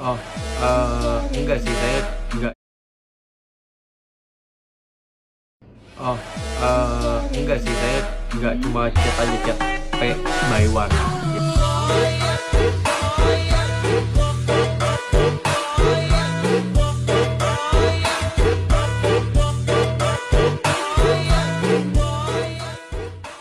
Oh, uh, enggak sih, saya enggak Oh, uh, enggak sih, saya enggak cuma chat aja, chat, "Hey, by one," gitu.